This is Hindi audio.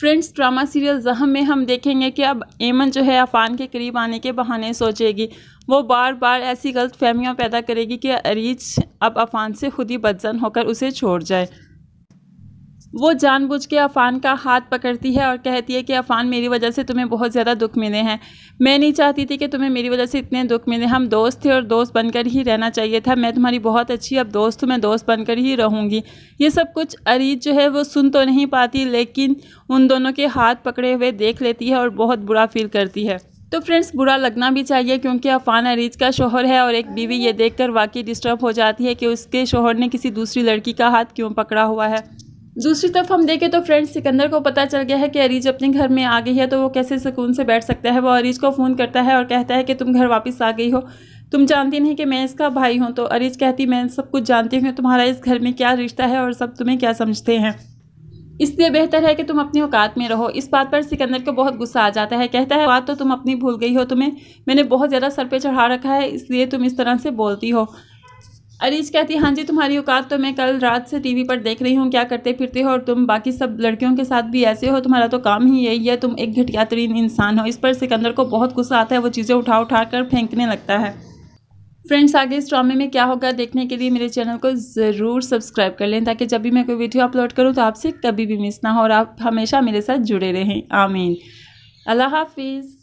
फ्रेंड्स, ड्रामा सीरियल जहम में हम देखेंगे कि अब एमन जो है अफान के करीब आने के बहाने सोचेगी। वो बार बार ऐसी गलत फहमियाँ पैदा करेगी कि अरीज अब अफान से खुद ही बदजन होकर उसे छोड़ जाए। वो जानबूझ के अफ़ान का हाथ पकड़ती है और कहती है कि अफ़ान, मेरी वजह से तुम्हें बहुत ज़्यादा दुख मिले हैं। मैं नहीं चाहती थी कि तुम्हें मेरी वजह से इतने दुख मिले। हम दोस्त थे और दोस्त बनकर ही रहना चाहिए था। मैं तुम्हारी बहुत अच्छी, अब दोस्त हूँ, मैं दोस्त बनकर ही रहूँगी। ये सब कुछ अरीज जो है, वो सुन तो नहीं पाती, लेकिन उन दोनों के हाथ पकड़े हुए देख लेती है और बहुत बुरा फील करती है। तो फ्रेंड्स बुरा लगना भी चाहिए, क्योंकि अफान अरीज का शोहर है और एक बीवी ये देखकर वाकई डिस्टर्ब हो जाती है कि उसके शोहर ने किसी दूसरी लड़की का हाथ क्यों पकड़ा हुआ है। दूसरी तरफ़ हम देखें तो फ्रेंड्स सिकंदर को पता चल गया है कि अरीज अपने घर में आ गई है तो वो कैसे सुकून से बैठ सकता है? वो अरीज को फ़ोन करता है और कहता है कि तुम घर वापस आ गई हो। तुम जानती नहीं कि मैं इसका भाई हूँ तो अरीज कहती, मैं सब कुछ जानती हूँ तुम्हारा इस घर में क्या रिश्ता है और सब तुम्हें क्या समझते हैं? इसलिए बेहतर है कि तुम अपनी औकात में रहो। इस बात पर सिकंदर को बहुत गुस्सा आ जाता है। कहता है, बात तो तुम अपनी भूल गई हो तुम्हें। मैंने बहुत ज़्यादा सर पे चढ़ा रखा है, इसलिए तुम इस तरह से बोलती हो। अरीज कहती हाँ जी, तुम्हारी औकात तो मैं कल रात से टीवी पर देख रही हूँ, क्या करते फिरते हो और तुम बाकी सब लड़कियों के साथ भी ऐसे हो, तुम्हारा तो काम ही यही है, तुम एक घटिया तरीन इंसान हो। इस पर सिकंदर को बहुत गुस्सा आता है, वो चीज़ें उठा उठा कर फेंकने लगता है। फ्रेंड्स, आगे इस ड्रामे में क्या होगा देखने के लिए मेरे चैनल को ज़रूर सब्सक्राइब कर लें, ताकि जब भी मैं कोई वीडियो अपलोड करूँ तो आपसे कभी भी मिस ना हो, और आप हमेशा मेरे साथ जुड़े रहें। आमीन। अल्लाह हाफिज़।